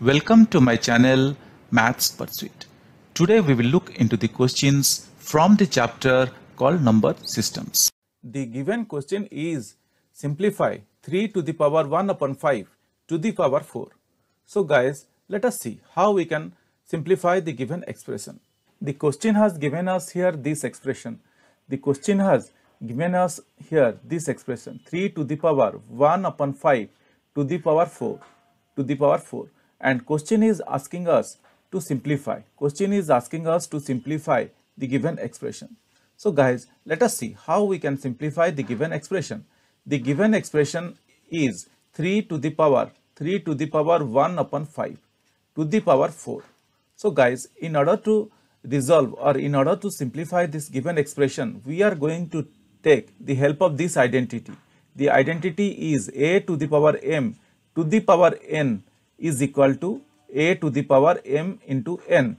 Welcome to my channel Maths Pursuit. Today we will look into the questions from the chapter called Number Systems. The given question is simplify 3 to the power 1 upon 5 to the power 4. So guys, let us see how we can simplify the given expression. The question has given us here this expression. The question has given us here this expression 3 to the power 1 upon 5 to the power 4 to the power 4 and question is asking us to simplify. Question is asking us to simplify the given expression. So guys, let us see how we can simplify the given expression. The given expression is 3 to the power 3 to the power 1 upon 5 to the power 4. So guys, in order to resolve or in order to simplify this given expression, we are going to take the help of this identity. The identity is a to the power m to the power n is equal to a to the power m into n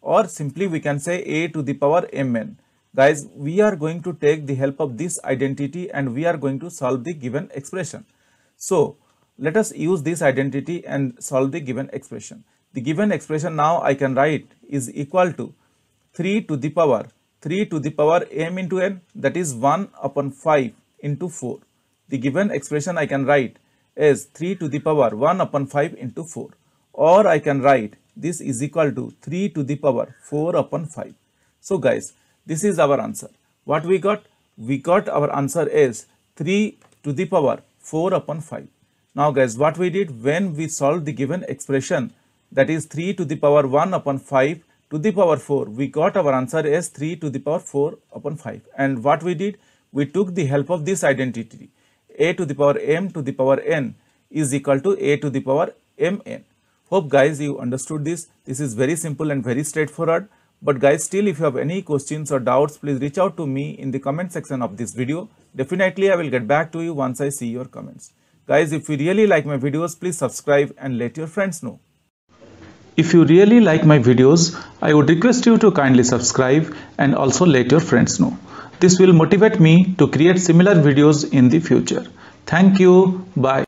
or simply we can say a to the power mn. Guys, we are going to take the help of this identity and we are going to solve the given expression. So, let us use this identity and solve the given expression. The given expression now I can write is equal to 3 to the power 3 to the power m into n that is 1 upon 5 into 4. The given expression I can write is 3 to the power 1 upon 5 into 4 or I can write this is equal to 3 to the power 4 upon 5. So guys this is our answer. What we got? We got our answer is 3 to the power 4 upon 5. Now guys what we did when we solved the given expression that is 3 to the power 1 upon 5 to the power 4 we got our answer as 3 to the power 4 upon 5 and what we did we took the help of this identity a to the power m to the power n is equal to a to the power mn. Hope guys you understood this. This is very simple and very straightforward. But guys still if you have any questions or doubts please reach out to me in the comment section of this video. Definitely I will get back to you once I see your comments. Guys if you really like my videos please subscribe and let your friends know. If you really like my videos, I would request you to kindly subscribe and also let your friends know. This will motivate me to create similar videos in the future. Thank you. Bye.